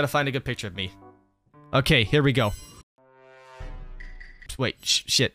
Gotta find a good picture of me. Okay, here we go. Wait, sh shit.